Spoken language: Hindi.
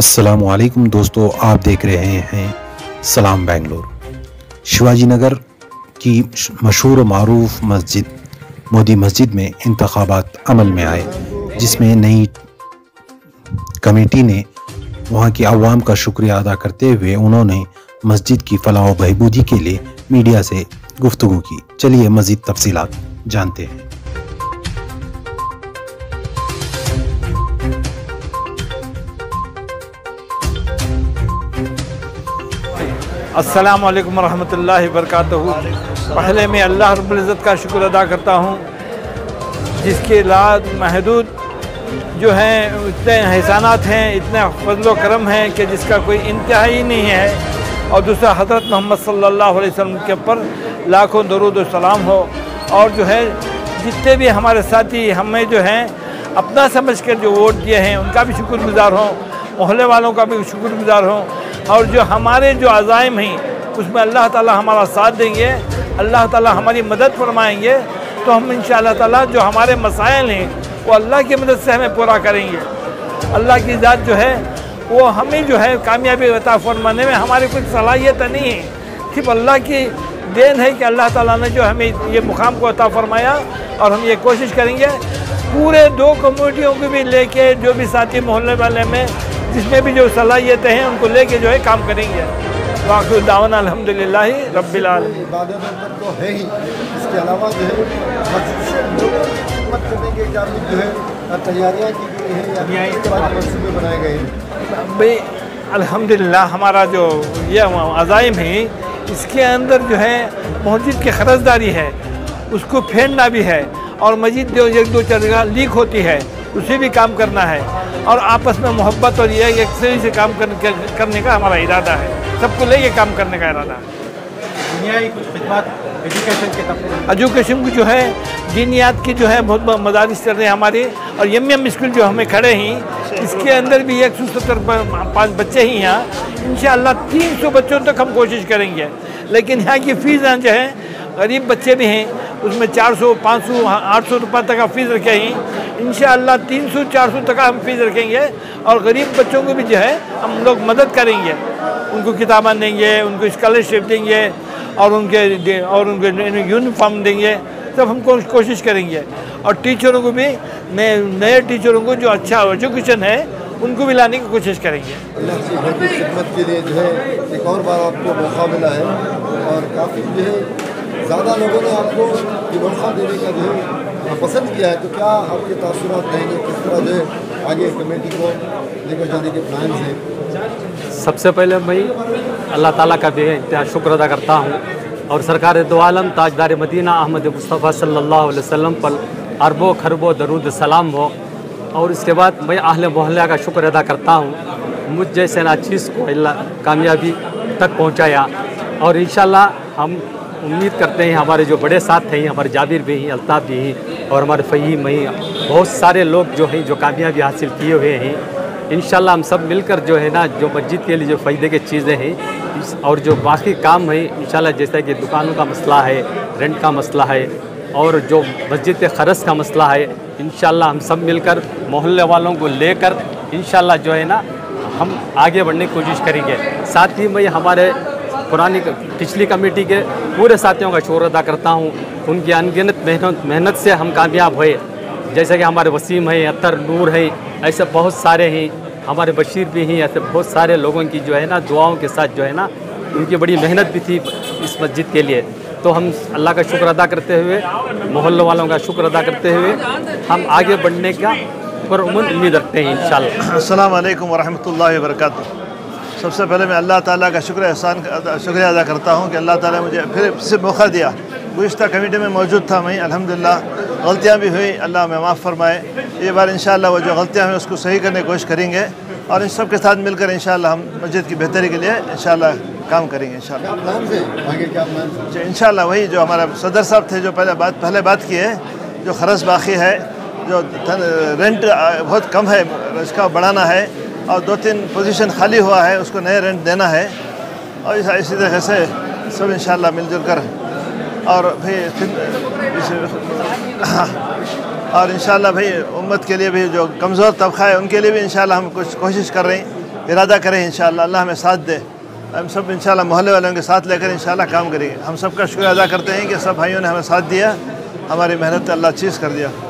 असलकुम दोस्तों, आप देख रहे हैं सलाम बेंगलोर। शिवाजी नगर की मशहूर मरूफ मस्जिद, मोदी मस्जिद में इंतबात अमल में आए, जिसमें नई कमेटी ने वहाँ की आवाम का शुक्रिया अदा करते हुए उन्होंने मस्जिद की फलाह बहबूदी के लिए मीडिया से गुफ्तु की। चलिए मज़ीद तफसीलात जानते हैं। अस्सलाम वालेकुम रहमतुल्लाहि वरकatuh पहले मैं अल्लाह रब्बुल का शुक्र अदा करता हूँ, जिसके लाद महदूद जो हैं, इतने एहसानात हैं, इतने फजल करम हैं कि जिसका कोई इंतहा ही नहीं है। और दूसरा, हज़रत मोहम्मद सल्लल्लाहु अलैहि वसल्लम के ऊपर लाखों दरुद सलाम हो। और जो है, जितने भी हमारे साथी हमें जो हैं, अपना समझ कर जो वोट दिए हैं, उनका भी शुक्रगुजार हों, मोहल्ले वालों का भी शुक्रगुजार हों। और जो हमारे जो अज़ाइम हैं, उसमें अल्लाह ताला हमारा साथ देंगे, अल्लाह ताला हमारी मदद फरमाएँगे तो हम इन ताला जो हमारे मसाइल हैं, वो अल्लाह की मदद से हमें पूरा करेंगे। अल्लाह की ज़ात जो है, वो हमें जो है कामयाबी अता फरमाने में हमारी कुछ सलाहियत नहीं है। सिर्फ़ अल्लाह की देन है कि अल्लाह ताला ने जो हमें ये मुकाम को अता फरमाया और हम ये कोशिश करेंगे। पूरे दो कम्यूनिटियों को भी लेके, जो भी साथी मोहल्ले वाले में जिसमें भी जो सलाहियतें हैं उनको लेके जो है काम करेंगे। वाक़ दावन अलहमदिल्ला रबालमी तो है ही। इसके अलावा जो है तैयारियाँ की गई हैं मनसूबे बनाए गए हैं। भाई अल्हम्दुलिल्लाह हमारा जो ये अज़ाइम है इसके अंदर जो है मस्जिद की खरजदारी है उसको फेंडना भी है और मस्जिद जो एक दो जगह लीक होती है उसे भी काम करना है। और आपस में मोहब्बत और ये एक सही से काम कर, कर, करने का हमारा इरादा है। सबको लेके काम करने का इरादा है। एजुकेशन के एजुकेशन की जो है दीनियात की जो है बहुत मदारस चल रहे हैं हमारे। और यम यम स्कूल जो हमें खड़े हैं इसके अंदर भी एक सौ सत्तर पाँच बच्चे ही हैं इन तीन सौ बच्चों तक हम कोशिश करेंगे। लेकिन यहाँ की फ़ीस जो है गरीब बच्चे भी हैं। उसमें 400, 500, 800 रुपये तक का फ़ीस रखे हैं इन तीन सौ चार सौ तक हम फ़ीस रखेंगे। और गरीब बच्चों को भी जो है हम लोग मदद करेंगे। उनको किताबें देंगे उनको स्कॉलरशिप देंगे और उनके और उनके यूनिफॉर्म देंगे। सब हम कोशिश करेंगे। और टीचरों को भी नए नए टीचरों को जो अच्छा एजुकेशन है उनको भी लाने की कोशिश करेंगे। अल्लाह की खिदमत के लिए जो है एक और बार आपको मौका मिला है। और काफ़ी जो है ज़्यादा लोगों ने आपको मौका देने का जो है पसंद किया है तो क्या आपके तासुरात रहेंगे? किस तरह जो है आगे कमेटी को लेकर जाने के प्लान हैं? सबसे पहले मैं अल्लाह ताला का भी इंतहा शुक्र अदा करता हूँ और सरकार दो आलम, ताजदार मदीना अहमद मुस्तफ़ा अलैहि वसल्लम पर अरबो, खरबो, दरूद, सलाम हो। और इसके बाद मैं आहल मोहल्ला का शुक्र अदा करता हूँ। मुझ जैसे ना चीज़ को कामयाबी तक पहुँचाया। और इन हम उम्मीद करते हैं, हमारे जो बड़े साथ हैं, हमारे जाबिर भी हैं, अल्ताफ़ भी हैं, और हमारे फ़हीम ही। बहुत सारे लोग जो हैं, जो कामयाबी हासिल किए हुए हैं। इन हम सब मिलकर जो है ना, जो मस्जिद के लिए जो फ़ायदे की चीज़ें हैं और जो बाकी काम है इन जैसा कि दुकानों का मसला है, रेंट का मसला है, और जो मस्जिद के खरस का मसला है इन हम सब मिलकर मोहल्ले वालों को लेकर इन जो है ना, हम आगे बढ़ने की कोशिश करेंगे। साथ ही मैं हमारे पुरानी पिछली कमेटी के पूरे साथियों का शोर अदा करता हूँ। उनकी अनगिनत मेहनत मेहनत से हम कामयाब हुए। जैसे कि हमारे वसीम हैं, अतर नूर है, ऐसे बहुत सारे हैं। हमारे बशीर भी हैं, ऐसे बहुत सारे लोगों की जो है ना, दुआओं के साथ जो है ना, उनकी बड़ी मेहनत भी थी इस मस्जिद के लिए। तो हम अल्लाह का शुक्र अदा करते हुए, मोहल्लों वालों का शुक्र अदा करते हुए, हम आगे बढ़ने का पर उम्मीद रखते हैं इन अल्लाम वरहमल वर्का सबसे पहले मैं अल्लाह ताला का शुक्र एहसान शुक्रिया अदा करता हूँ कि अल्लाह ताला मुझे फिर से मौका दिया। गुज्त कमेटी में मौजूद था मैं अल्हम्दुलिल्लाह। गलतियाँ भी हुई अल्लाह में माफ़ फरमाए। ये बार इन वो जो गलतियाँ हुई उसको सही करने की कोशिश करेंगे और इन सब के साथ मिलकर इन हम मस्जिद की बेहतरी के लिए इन काम करेंगे इन इन वही जो हमारा सदर साहब थे जो पहले बात पहले बात की है जो खरस बाकी है जो रेंट बहुत कम है इसका बढ़ाना है। और दो तीन पोजीशन खाली हुआ है, उसको नए रेंट देना है। और इस इसी तरह से सब इन मिलजुल कर। और भाई और इन भाई, उम्मत के लिए भी जो कमज़ोर तबका है, उनके लिए भी इन हम कुछ कोशिश कर रहे हैं। इरादा करें इन अल्लाह हमें साथ दे। हम सब इन मोहल्ले वालों के साथ लेकर इन काम करेंगे। हम सबका शुक्र अदा करते हैं कि सब भाइयों ने हमें साथ दिया। हमारी मेहनत अल्लाह चीज़ कर दिया।